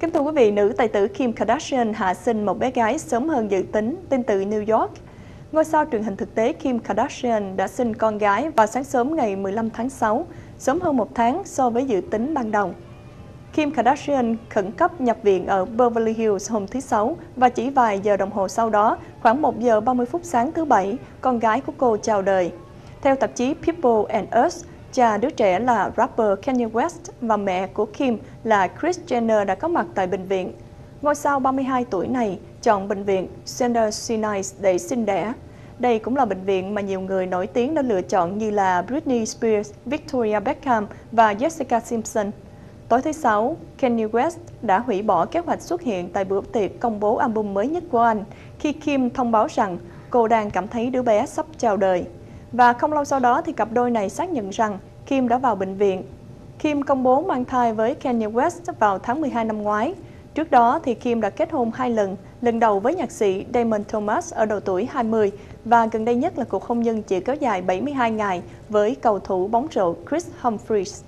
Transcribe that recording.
Kính thưa quý vị, nữ tài tử Kim Kardashian hạ sinh một bé gái sớm hơn dự tính, tin từ New York. Ngôi sao truyền hình thực tế Kim Kardashian đã sinh con gái vào sáng sớm ngày 15 tháng 6, sớm hơn một tháng so với dự tính ban đầu. Kim Kardashian khẩn cấp nhập viện ở Beverly Hills hôm thứ Sáu và chỉ vài giờ đồng hồ sau đó, khoảng 1 giờ 30 phút sáng thứ Bảy, con gái của cô chào đời. Theo tạp chí People and Us, cha đứa trẻ là rapper Kanye West và mẹ của Kim là Kris Jenner đã có mặt tại bệnh viện. Ngôi sao 32 tuổi này chọn bệnh viện Center Sinai để sinh đẻ. Đây cũng là bệnh viện mà nhiều người nổi tiếng đã lựa chọn như là Britney Spears, Victoria Beckham và Jessica Simpson. Tối thứ Sáu, Kanye West đã hủy bỏ kế hoạch xuất hiện tại bữa tiệc công bố album mới nhất của anh khi Kim thông báo rằng cô đang cảm thấy đứa bé sắp chào đời. Và không lâu sau đó thì cặp đôi này xác nhận rằng Kim đã vào bệnh viện. Kim công bố mang thai với Kanye West vào tháng 12 năm ngoái. Trước đó thì Kim đã kết hôn hai lần, lần đầu với nhạc sĩ Damon Thomas ở độ tuổi 20 và gần đây nhất là cuộc hôn nhân chỉ kéo dài 72 ngày với cầu thủ bóng rổ Chris Humphries.